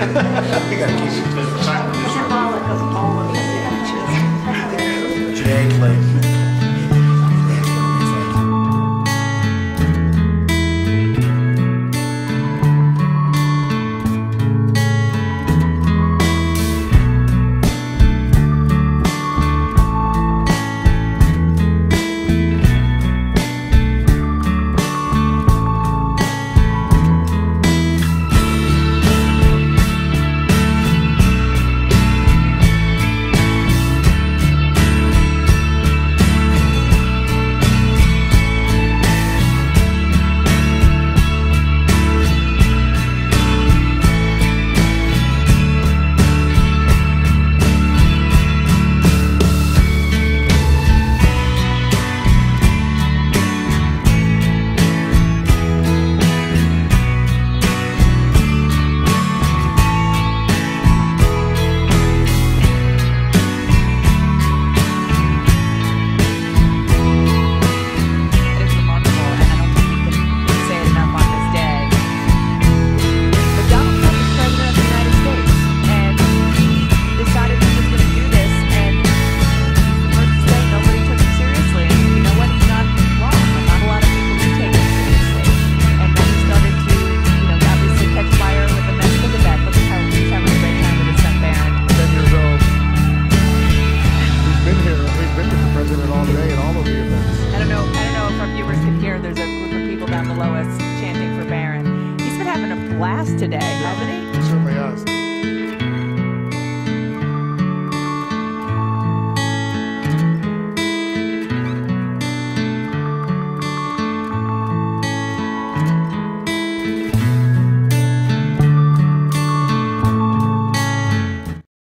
Obrigado. Lois chanting for Baron. He's been having a blast today, hasn't he? He certainly has.